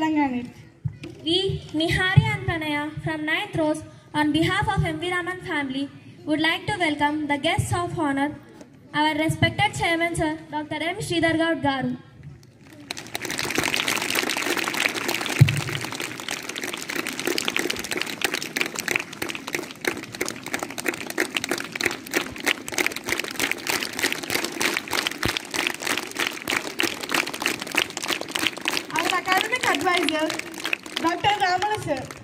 We, Mihari and Pranaya from ninth Rose, on behalf of MV Raman family, would like to welcome the guests of honor, our respected chairman sir, Dr. M. Sridhar Garu. it.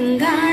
and I.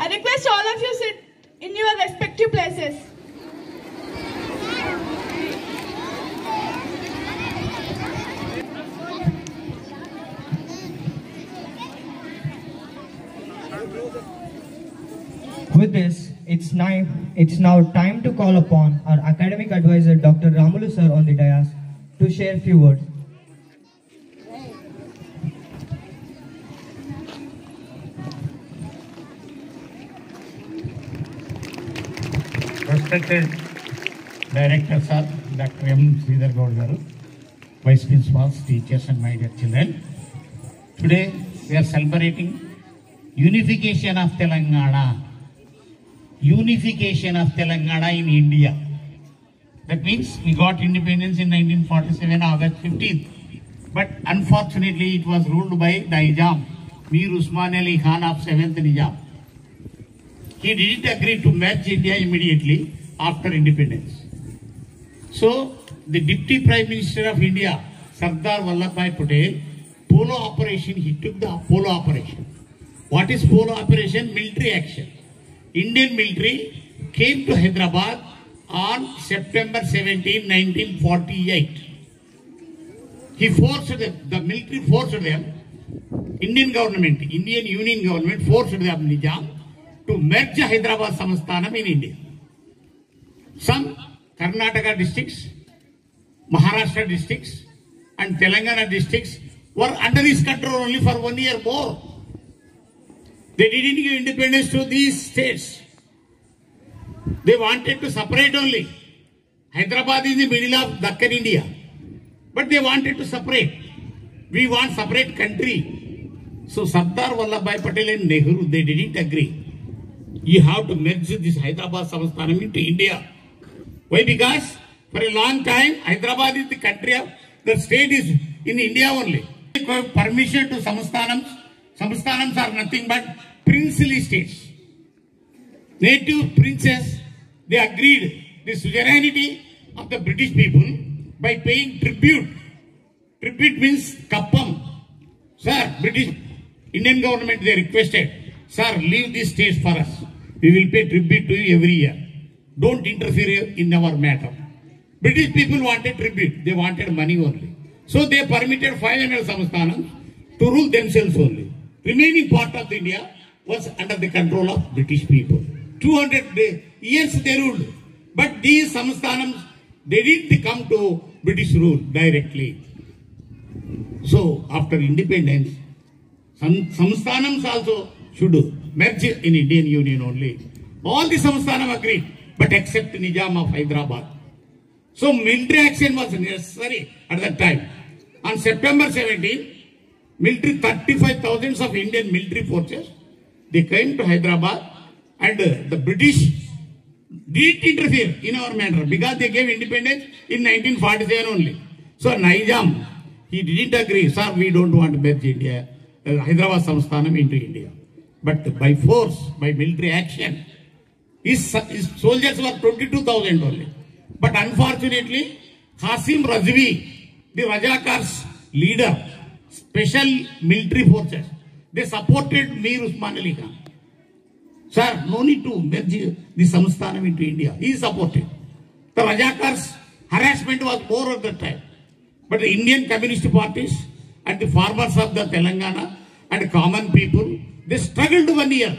I request all of you sit in your respective places. With this, it's, ni- it's now time to call upon our academic advisor Dr. Ramulu sir on the dais to share few words. Director Sir, Dr. M. Sridhar Gaur Garu, Vice Principals, teachers and my dear children. Today we are celebrating unification of Telangana. Unification of Telangana in India. That means we got independence in 1947, August 15th. But unfortunately it was ruled by the Nizam, Mir Usman Ali Khan of 7th Nizam. He didn't agree to merge India immediately. after independence. So, the Deputy Prime Minister of India, Sardar Vallabhbhai Patel, Polo operation, he took the Polo operation. What is Polo operation? Military action. Indian military came to Hyderabad on September 17, 1948. He forced them, the military forced them, Indian government, Indian Union government forced the Nizam, to merge Hyderabad Samasthanam in India. some Karnataka districts, Maharashtra districts and Telangana districts were under his control only for one year more. They didn't give independence to these states. They wanted to separate only. Hyderabad is in the middle of Deccan India. But they wanted to separate. We want separate country. So Sardar Vallabhbhai Patel and Nehru, they didn't agree. You have to merge this Hyderabad Samasthanam into India. Why? Because for a long time, Hyderabad is the country of, the state is in India only. Permission to Samsthanams. Samsthanams are nothing but princely states. Native princes, they agreed the suzerainty of the British people by paying tribute. Tribute means kappam. Sir, British, Indian government, they requested, sir, leave these states for us. We will pay tribute to you every year don't interfere in our matter. British people wanted tribute, they wanted money only. So they permitted 500 Samasthanas to rule themselves only. Remaining part of India was under the control of British people. 200 years they ruled. But these Samasthanams, they didn't come to British rule directly. So after independence, some also should merge in Indian Union only. All the Samasthanam agreed. but except Nizam of Hyderabad. So military action was necessary at that time. On September 17, military 35 thousands of Indian military forces, they came to Hyderabad and uh, the British did interfere in our matter because they gave independence in 1947 only. So Nizam, he didn't agree, sir, we don't want to merge India, uh, Hyderabad Samsthanam into India. But by force, by military action, His, his soldiers were 22,000 only. But unfortunately, Qasim Razvi, the Rajakar's leader, special military forces, they supported Mir Usman Ali Khan. Sir, no need to merge the Samsthanam into India. He supported. The Rajakar's harassment was more at the time. But the Indian Communist parties and the farmers of the Telangana and common people, they struggled one year.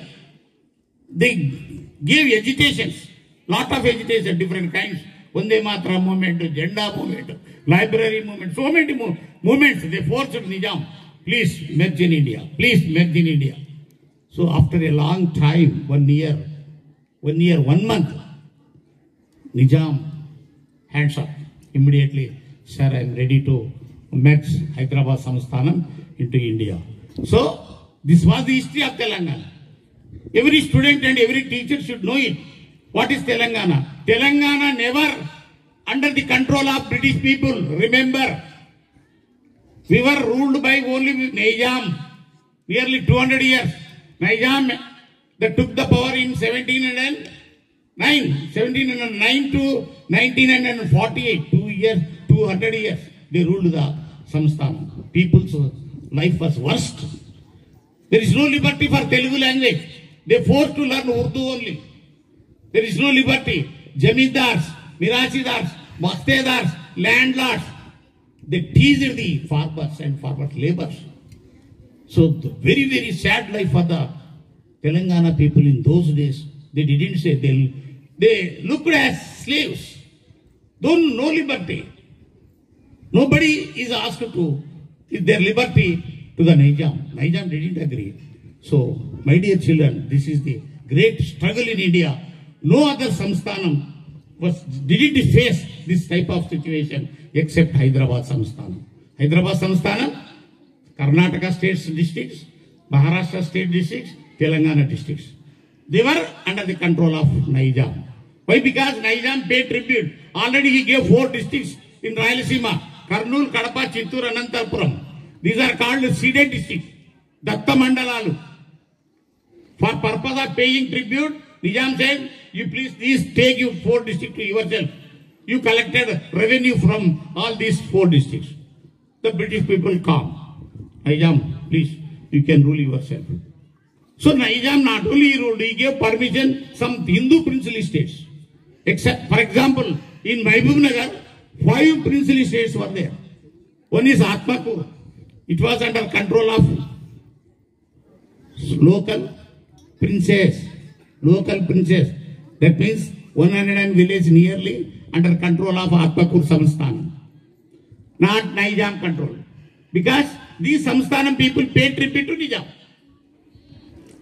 They give agitations, lot of agitations, different kinds. Vande Matra movement, Janda movement, library movement, so many mov movements. They forced Nizam, please merge in India, please merge in India. So after a long time, one year, one year, one month, Nizam, hands up, immediately, sir, I am ready to merge Hyderabad Samsthanam into India. So, this was the history of Telangana. Every student and every teacher should know it. What is Telangana? Telangana never under the control of British people. Remember, we were ruled by only Nizam nearly 200 years. Nizam that took the power in 1709, 1709 to 1948, two years, 200 years, they ruled the Samsthana. People's life was worst. There is no liberty for Telugu language. They forced to learn Urdu only. There is no liberty. Jamindars, Mirachidars, Mastedars, landlords, they teased the farmers and farmers' laborers. So very, very sad life for the Telangana people in those days. They didn't say they they looked as slaves. Don't no liberty. Nobody is asked to give their liberty to the Nizam. Nizam didn't agree. So my dear children this is the great struggle in India no other సంస్థానం did face this type of situation except Hyderabad సంస్థానం హైదరాబాద్ సంస్థానం Karnataka states districts Maharashtra state districts Telangana districts were under the control of Nizam why because Nizam pay tribute already he gave four districts in Rayalaseema Kurnool Kadapa Chittoor Anantapur these are called ceded district దత్త మండలాలు For purpose of paying tribute, Nizam said, you please, please take your four districts to yourself. You collected revenue from all these four districts. The British people come. Nizam, please, you can rule yourself. So Nizam not only ruled, he gave permission some Hindu princely states. Except, for example, in Mahbubnagar, five princely states were there. One is Atmakur. It was under control of local princess, local princess. That means 100 village nearly under control of Atmakur Samsthan. Not Nijam control. Because these Samsthanam people pay tribute to Nijam.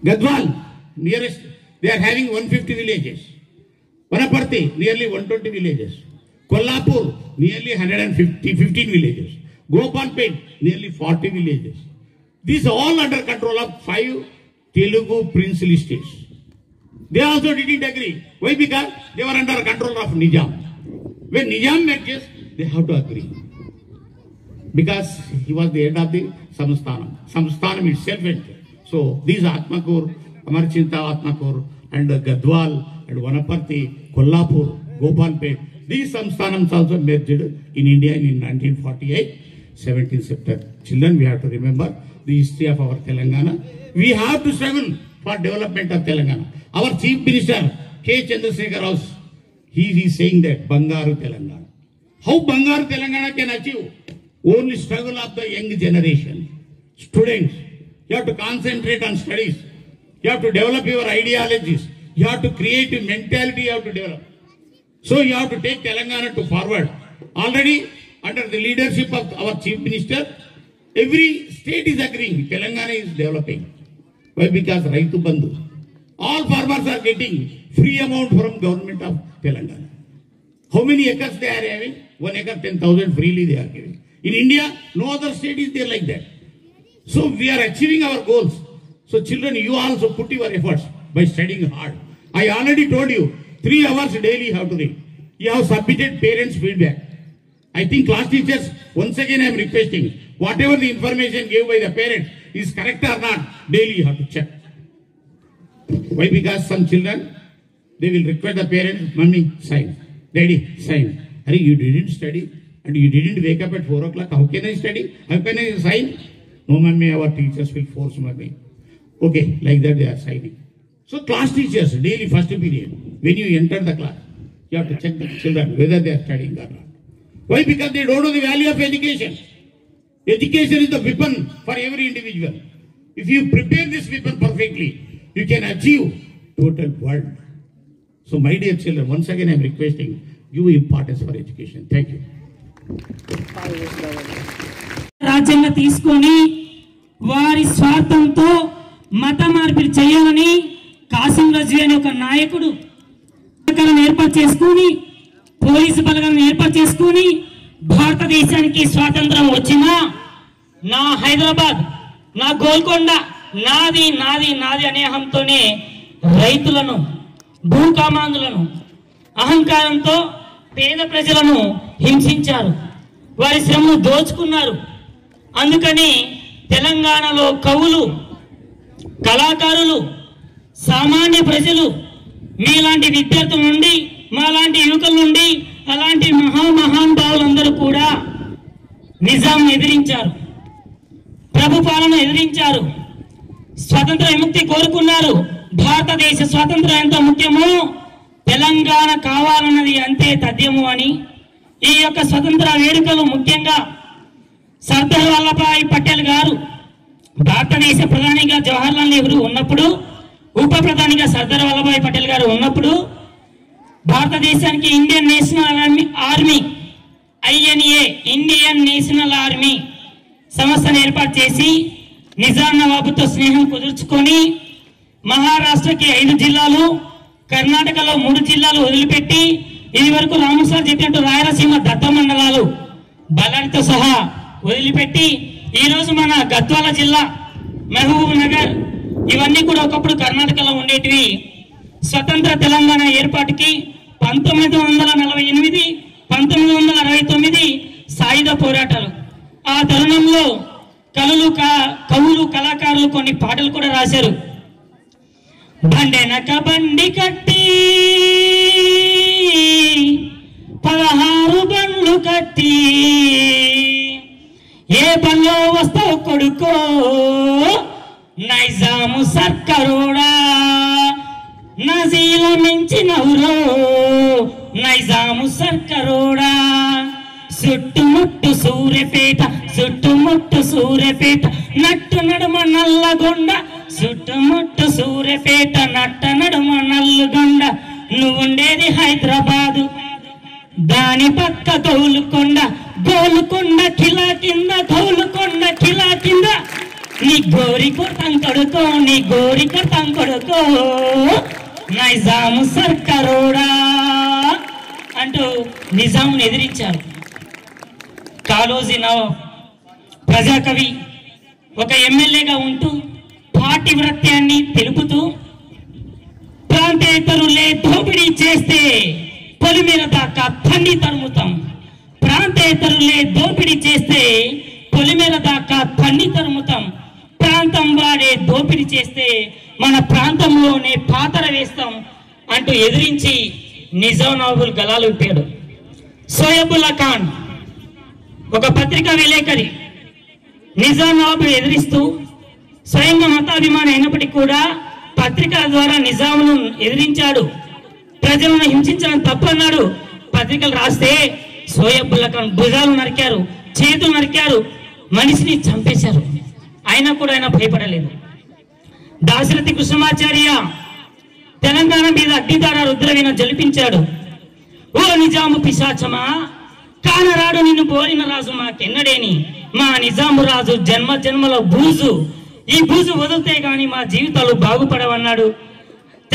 Gadwal, nearest, they are having 150 villages. Vanaparthi, nearly 120 villages. Kollapur, nearly 150, 15 villages. Gopalpet, nearly 40 villages. These are all under control of five Telugu princely states. They also didn't agree. Why? Because they were under control of Nizam. When Nizam merges, they have to agree. Because he was the head of the Samsthanam. Samsthanam itself entered. So these Atmakur, Amarchinta Atmakur, and Gadwal, and Vanaparthi, Kollapur, Gopalpet, these Samsthanams also merged in India in 1948, 17 September. Children, we have to remember the history of our Telangana. We have to seven for development of Telangana. Our Chief Minister, K. Chandrasekhar Rao, he is saying that Bangaru Telangana. How Bangaru Telangana can achieve? Only struggle of the young generation. Students, you have to concentrate on studies. You have to develop your ideologies. You have to create a mentality you have to develop. So you have to take Telangana to forward. Already under the leadership of our Chief Minister, Every state is agreeing. Telangana is developing. Why? Because to Bandhu. All farmers are getting free amount from government of Telangana. How many acres they are having? One acre, 10,000 freely they are giving. In India, no other state is there like that. So we are achieving our goals. So children, you also put your efforts by studying hard. I already told you, three hours daily have to read. You have submitted parents' feedback. I think class teachers, once again I am requesting, whatever the information given by the parent is correct or not, daily you have to check. Why? Because some children, they will require the parent, Mummy, sign. Daddy, sign. Harry, you didn't study and you didn't wake up at 4 o'clock. How can I study? How can I sign? No, Mummy, our teachers will force Mummy. Okay, like that they are signing. So class teachers, daily first period, when you enter the class, you have to check the children whether they are studying or not. Why? Because they don't know the value of education. Education is the weapon for every individual. If you prepare this weapon perfectly, you can achieve total world. So my dear children, once again I am requesting give importance for education. Thank you. రాజ్యాంగ తీసుకొని వారి స్వార్థంతో మత మార్పిడి చేయాలని కాసిం రజీ అనే ఒక నాయకుడు ఏర్పాటు చేసుకుని పోలీసు బలగాలను ఏర్పాటు చేసుకుని భారతదేశానికి స్వాతంత్రం వచ్చినా నా హైదరాబాద్ నా గోల్కొండ నాది నాది నాది అనేహంతోనే రైతులను భూకామాందులను అహంకారంతో పేద ప్రజలను హింసించారు వారి శ్రమను దోచుకున్నారు అందుకని తెలంగాణలో కవులు కళాకారులు సామాన్య ప్రజలు మీలాంటి విద్యార్థుల నుండి మాలాంటి యువకుల నుండి అలాంటి మహామహానుభావులందరూ కూడా నిజాం ఎదిరించారు ప్రభు పాలన ఎదిరించారు స్వతంత్ర విముక్తి కోరుకున్నారు భారతదేశ స్వాతంత్రం ఎంత ముఖ్యమో తెలంగాణ కావాలన్నది అంతే తథ్యము అని ఈ యొక్క స్వతంత్ర వేడుకలు ముఖ్యంగా సర్దార్ వల్లభాయ్ పటేల్ గారు భారతదేశ ప్రధానిగా జవహర్లాల్ నెహ్రూ ఉన్నప్పుడు ఉప ప్రధానిగా సర్దార్ వల్లభాయ్ పటేల్ గారు ఉన్నప్పుడు భారతదేశానికి Indian national army army INA Indian national army సంస్థను ఏర్పాటు చేసి నిజాం నవాబుతో స్నేహం కుదుర్చుకొని మహారాష్ట్రకి ఐదు జిల్లాలు కర్ణాటకలో మూడు జిల్లాలు వదిలిపెట్టి ఇది వరకు రామస్వామి చెప్పినట్టు రాయలసీమ దత్త మండలాలు బలాడితో సహా వదిలిపెట్టి ఈరోజు మన గద్వాల జిల్లా మహబూబ్ నగర్ ఇవన్నీ కూడా ఒకప్పుడు కర్ణాటకలో ఉండేటివి స్వతంత్ర తెలంగాణ ఏర్పాటుకి పంతొమ్మిది వందల నలభై ఎనిమిది పంతొమ్మిది వందల అరవై తొమ్మిది సాయుధ పోరాటాలు ఆ తరుణంలో కళలు కవులు కళాకారులు కొన్ని పాటలు కూడా రాశారు బండెనక బండి కట్టి పదహారు బండ్లు కట్టి ఏ పనిలో వస్తావు కొడుకో నైజాము సర్కరుడా నజీల మించినవురో నైజాము సర్కరోడా చుట్టుముట్టు సూర్యపేట చుట్టుముట్టు సూర్యపేట నట్టు నడుమ నల్లగొండ చుట్టుముట్టు సూర్యపేట నట్ట నడుమ నల్లుగొండ నువ్వుండేది హైదరాబాదు దాని పక్క గోలుకొండ గోలుకొండ కిలా కింద గోలుకొండ కిలా కింద నీ గోరి కొడతాం కొడుకో నీ గోరి కొడతాం కొడుకో నైజాము సర్కరోడా అంటూ నిజాంను ఎదిరించారు కాలోజీ నవ ప్రజాకవి ఒక ఎమ్మెల్యేగా ఉంటూ పార్టీ వృత్యాన్ని తెలుపుతూ ప్రాంతేతరులే దోపిడీ చేస్తే పొలిమేర దాకా తన్ని తరుముతాం ప్రాంతేతరులే దోపిడీ చేస్తే పొలిమేర దాకా తన్ని తరుముతాం ప్రాంతం వాడే దోపిడీ చేస్తే మన ప్రాంతంలోనే పాతర వేస్తాం అంటూ ఎదిరించి నిజాం నవాబుల్ గలాలు విప్పాడు సోయబుల్లా ఖాన్ ఒక పత్రికా విలేకరి నిజాం నవాబు ఎదిరిస్తూ స్వయంగా మతాభిమాని అయినప్పటికీ కూడా పత్రికల ద్వారా నిజామును ఎదిరించాడు ప్రజలను హింసించడం తప్పన్నాడు పత్రికలు రాస్తే సోయబుల్లా ఖాన్ భుజాలు నరికారు చేతులు నరికారు మనిషిని చంపేశారు అయినా కూడా ఆయన భయపడలేదు దాశరథి కుసుమాచార్య తెలంగాణ మీద అడ్డిదార రుద్రవీణ జలిపించాడు ఓ నిజాము పిశాచమా కానరాడు నిన్ను పోలిన రాజు మా కిన్నడేని మా నిజాము రాజు జన్మ జన్మల బూజు ఈ బూజు వదిలితే గాని మా జీవితాలు బాగుపడవన్నాడు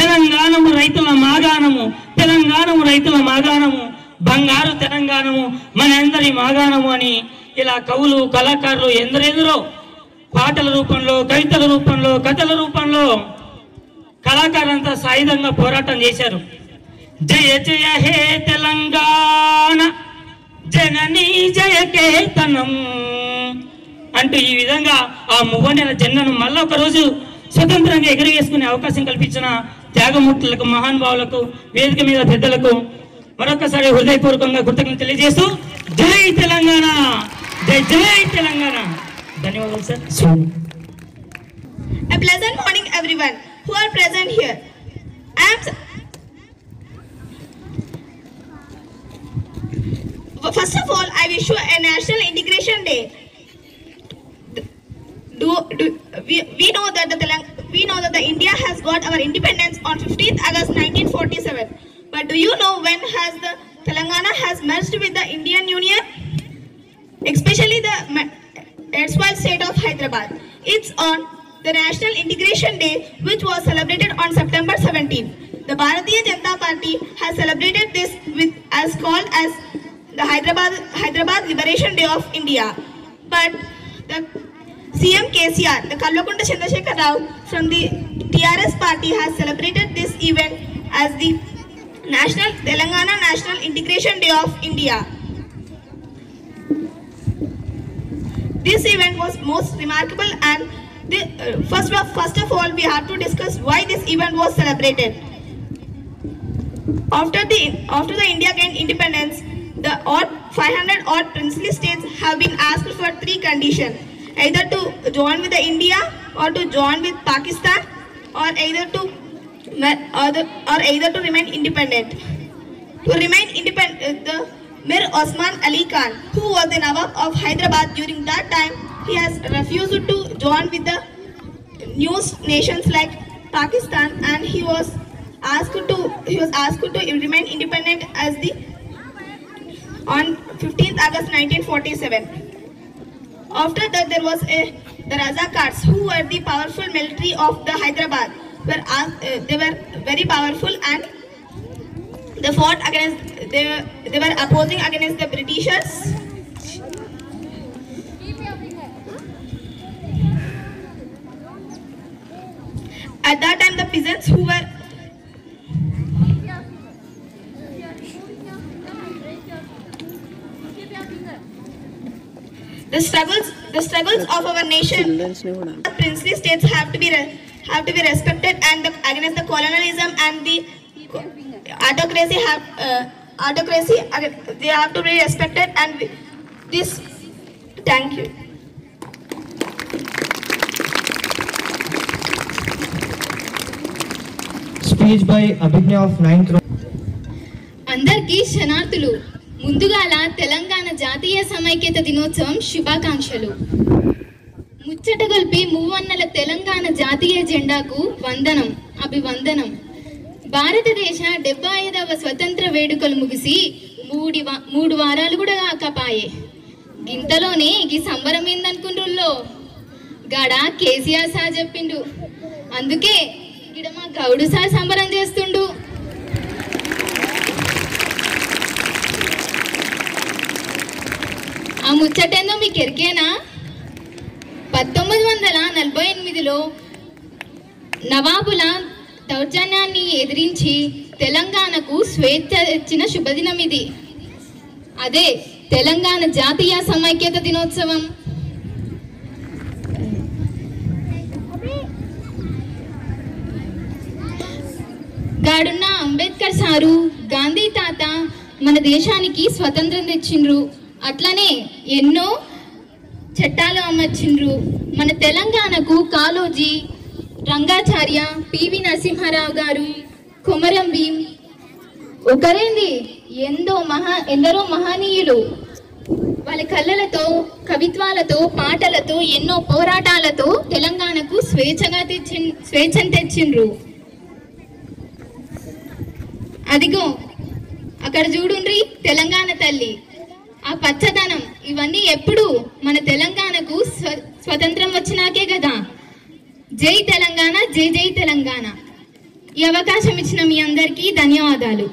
తెలంగాణము రైతుల మాగాణము తెలంగాణము రైతుల మాగాణము బంగారు తెలంగాణము మనందరి మాగాణము అని ఇలా కవులు కళాకారులు ఎందరెదురో పాటల రూపంలో కవితల రూపంలో కథల రూపంలో కళాకారులంతా సాయుధంగా పోరాటం చేశారు జయ జయ హే తెలంగాణ జననీ జయ కేతనం అంటూ ఈ విధంగా ఆ మువ్వనెల జెండను ఒక రోజు స్వతంత్రంగా ఎగురవేసుకునే అవకాశం కల్పించిన త్యాగమూర్తులకు మహానుభావులకు వేదిక మీద పెద్దలకు మరొకసారి హృదయపూర్వకంగా కృతజ్ఞతలు తెలియజేస్తూ జై తెలంగాణ జై జై తెలంగాణ ధన్యవాదాలు sir A pleasant morning everyone who are present here. First of all, I wish you a National Integration Day. Do, do we, we know that the we know that the India has got our independence on 15th August 1947. But do you know when has the Telangana has merged with the Indian Union? Especially the that's why state of Hyderabad. It's on the National Integration Day which was celebrated on September 17. The Bharatiya Janata Party has celebrated this with as called as the Hyderabad, Hyderabad Liberation Day of India. But the CM KCR, the Kallakunda Chandrasekhar Rao from the TRS party has celebrated this event as the National Telangana National Integration Day of India. This event was most remarkable and the, uh, first, of, first of all we have to discuss why this event was celebrated. After the, after the India gained independence, the odd 500 odd princely states have been asked for three conditions either to join with the India or to join with Pakistan or either to or, the, or either to remain independent to remain independent uh, Mir Osman Ali Khan, who was the Nawab of Hyderabad during that time, he has refused to join with the new nations like Pakistan and he was asked to he was asked to remain independent as the on 15th August 1947. After that, there was a the Razakars, who were the powerful military of the Hyderabad. Were uh, they were very powerful and they fought against they, they were opposing against the Britishers. At that time, the peasants who were The struggles, the struggles of our nation, the princely states have to be have to be respected, and the, against the colonialism and the autocracy have. Uh, autocracy they have to be respected and this thank you speech by Abhigna of ninth అందరికీ శనార్థులు ముందుగాల తెలంగాణ జాతీయ సమైక్యత దినోత్సవం శుభాకాంక్షలు ముచ్చట ముచ్చటగొల్పి మూవన్నల తెలంగాణ జాతీయ జెండాకు వందనం అభివందనం భారతదేశ డెబ్బై ఐదవ స్వతంత్ర వేడుకలు ముగిసి మూడి మూడు వారాలు కూడా కాకపాయే గింతలోనే ఈ సంబరం ఏందనుకుంటుల్లో గాడ కేసీఆర్ సార్ చెప్పిండు అందుకే ఇక్కడ మా గౌడు సార్ సంబరం చేస్తుండు ఆ ముచ్చటేందో మీకు ఎరికేనా పంతొమ్మిది వందల నలభై ఎనిమిదిలో నవాబుల దౌర్జన్యాన్ని ఎదిరించి తెలంగాణకు స్వేచ్ఛ ఇచ్చిన శుభదినం ఇది అదే తెలంగాణ జాతీయ సమైక్యత దినోత్సవం గాడున్న అంబేద్కర్ సారు గాంధీ తాత మన దేశానికి స్వతంత్రం తెచ్చిండ్రు అట్లనే ఎన్నో చట్టాలు అమర్చిండ్రు మన తెలంగాణకు కాలోజీ రంగాచార్య పివి నరసింహారావు గారు కొమరం భీం ఒకరేంది ఎందో మహా ఎందరో మహనీయులు వాళ్ళ కళ్ళలతో కవిత్వాలతో పాటలతో ఎన్నో పోరాటాలతో తెలంగాణకు స్వేచ్ఛగా తెచ్చి స్వేచ్ఛను తెచ్చిండ్రు అదిగో అక్కడ చూడుండ్రి తెలంగాణ తల్లి ఆ పచ్చదనం ఇవన్నీ ఎప్పుడు మన తెలంగాణకు స్వ స్వతంత్రం వచ్చినాకే కదా జై తెలంగాణ జై జై తెలంగాణ ఈ అవకాశం ఇచ్చిన మీ అందరికీ ధన్యవాదాలు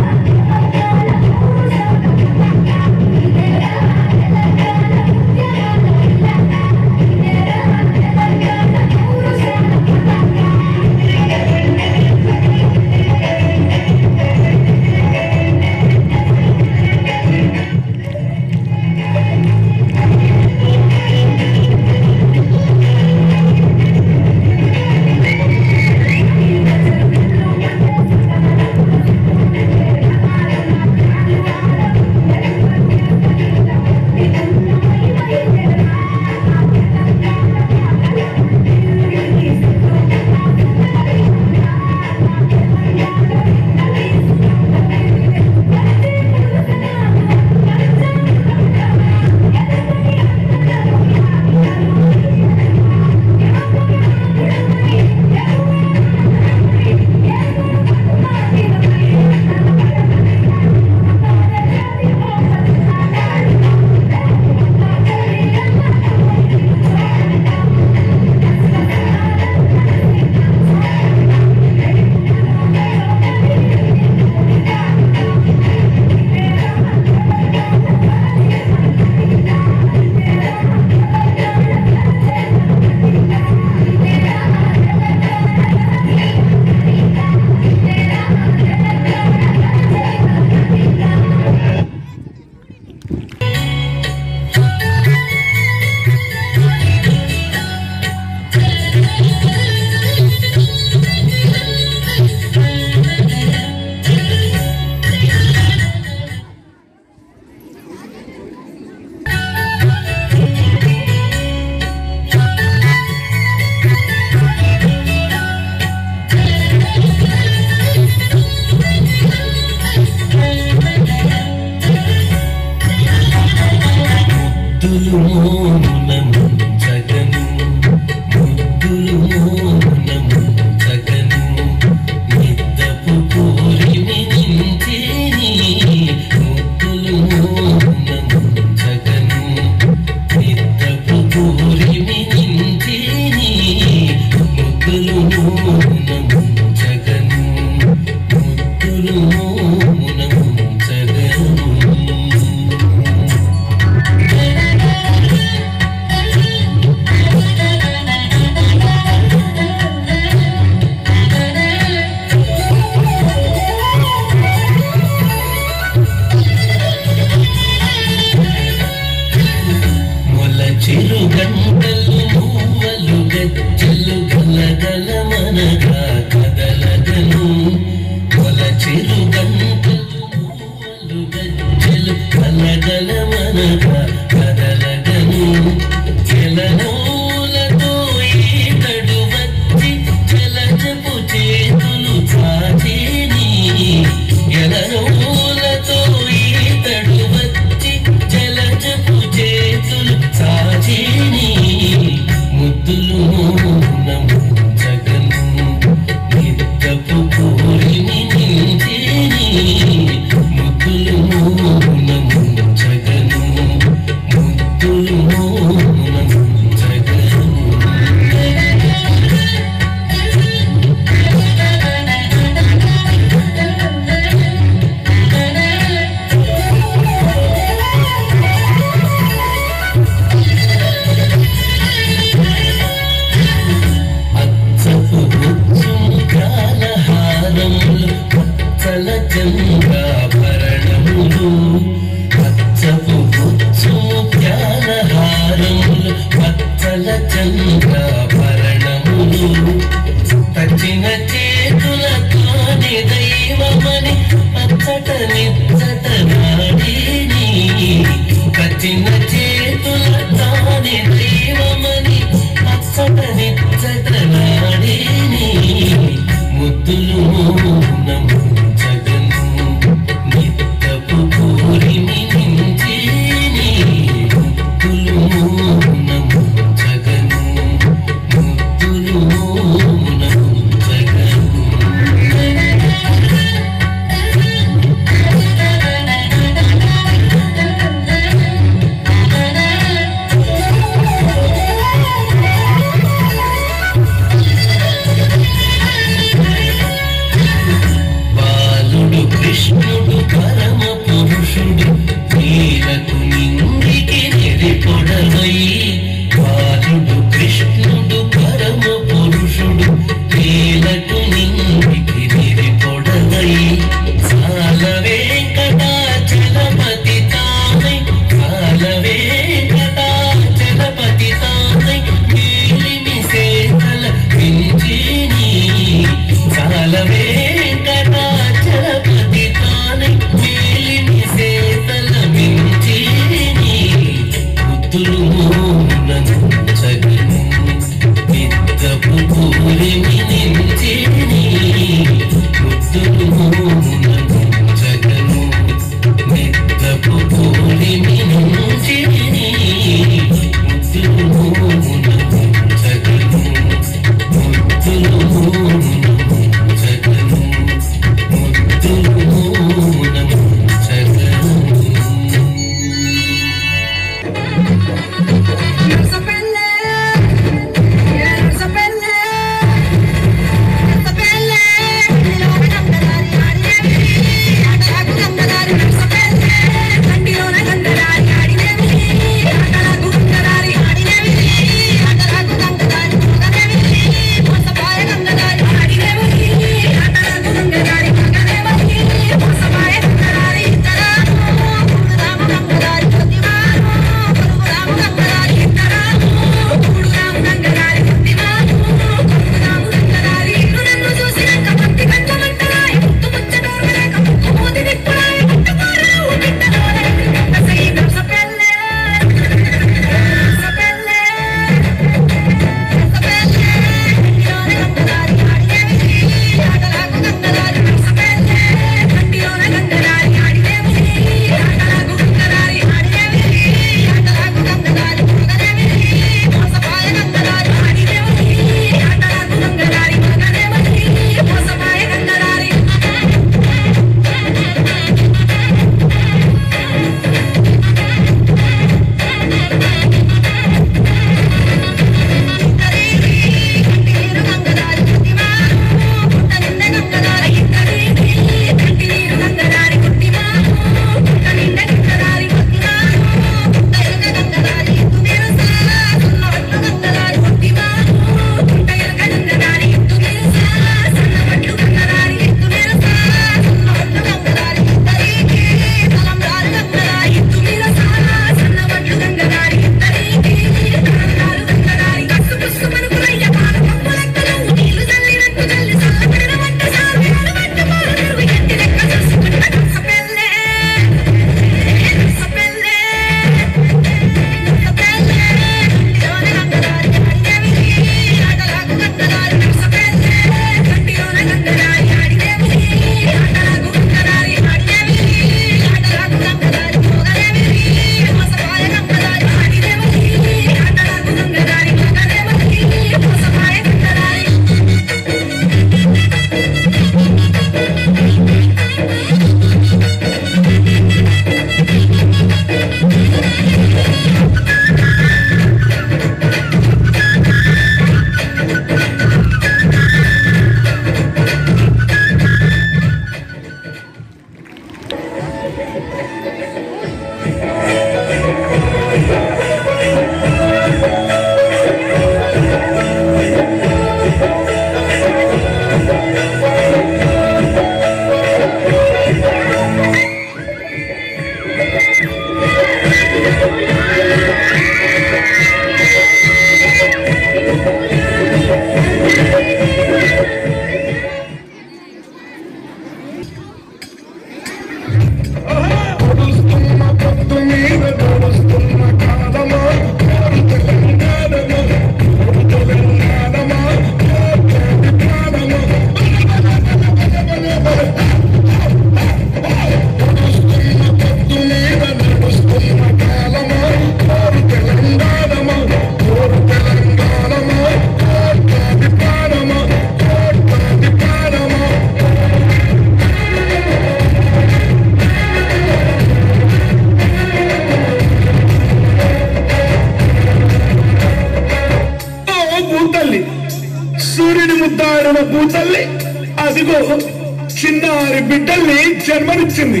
పిలిచింది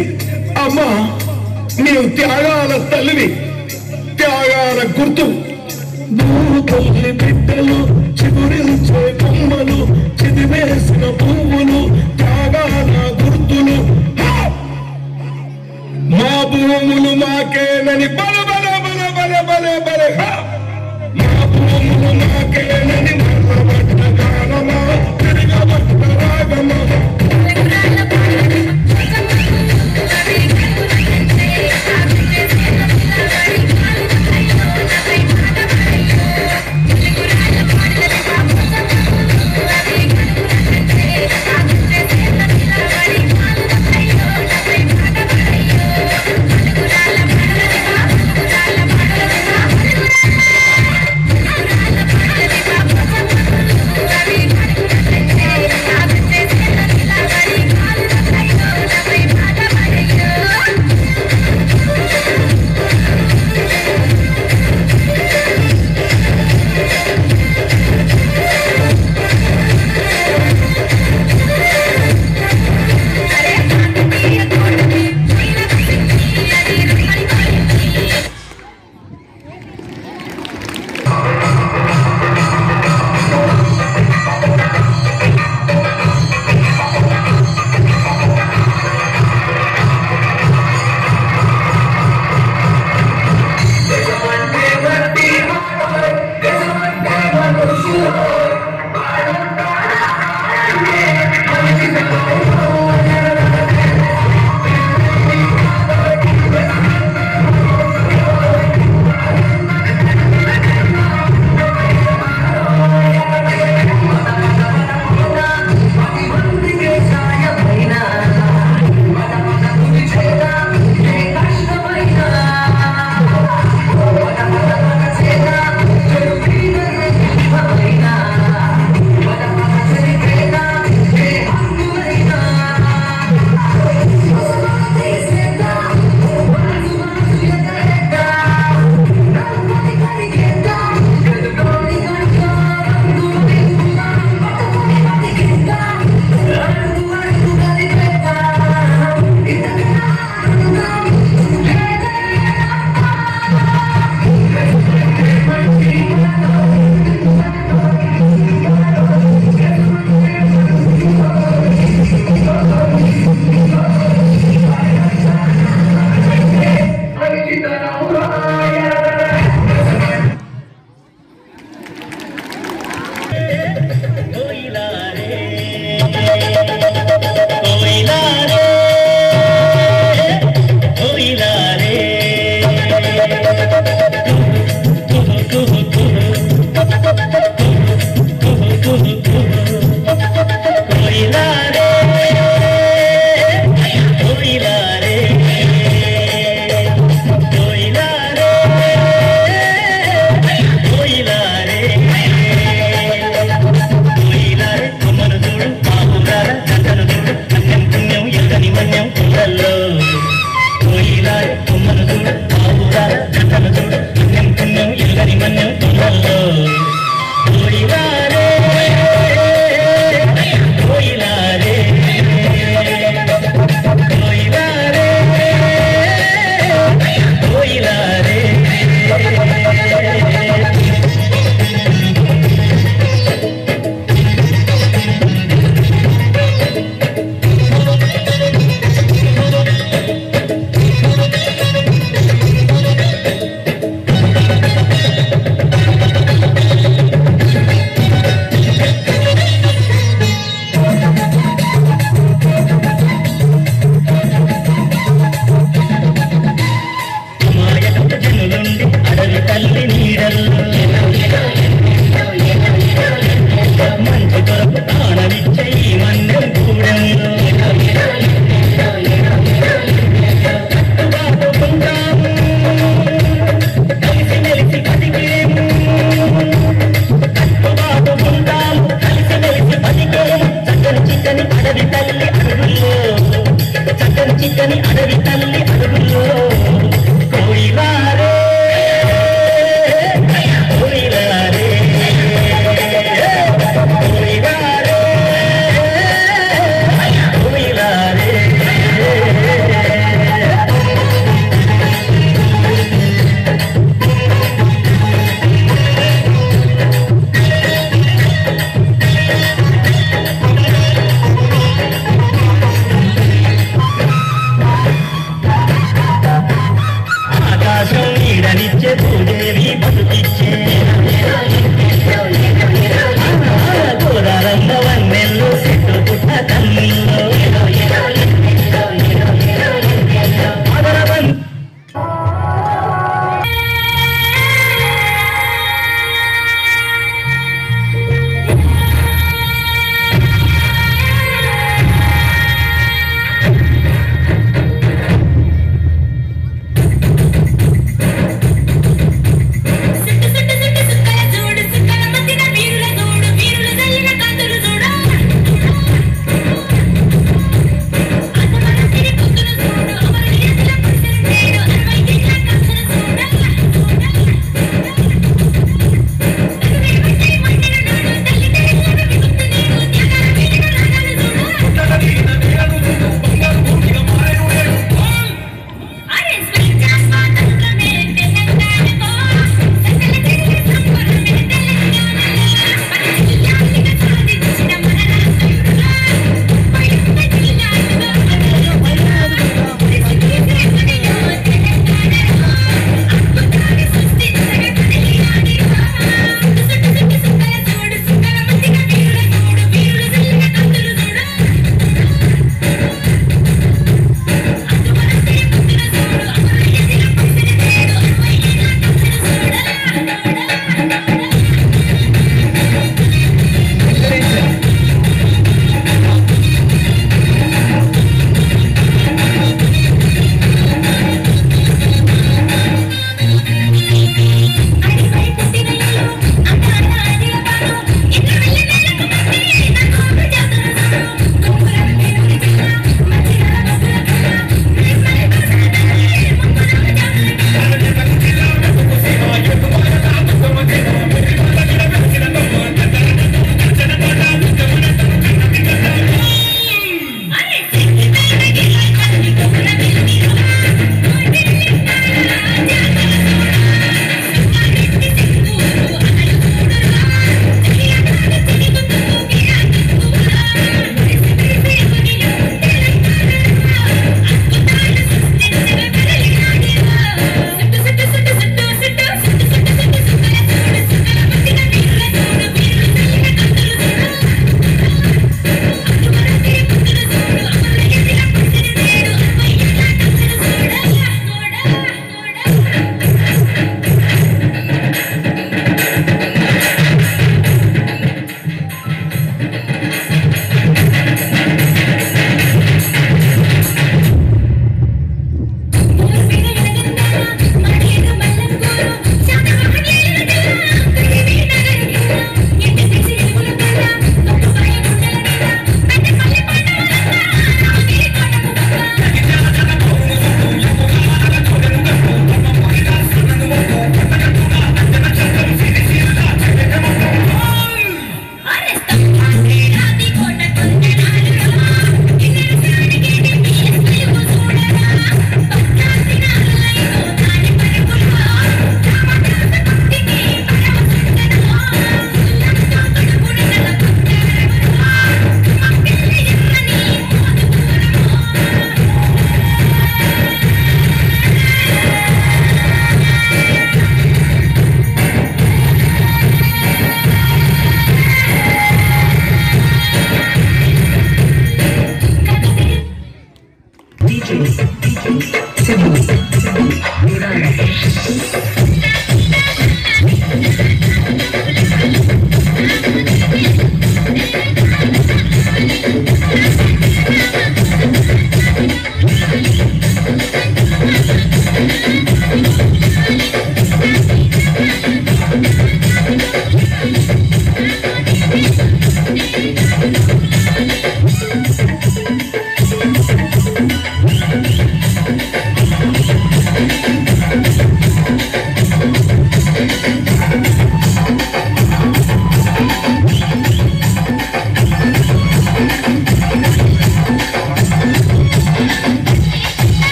అమ్మా నీవు త్యాగాల తల్లివి త్యాగాల గుర్తు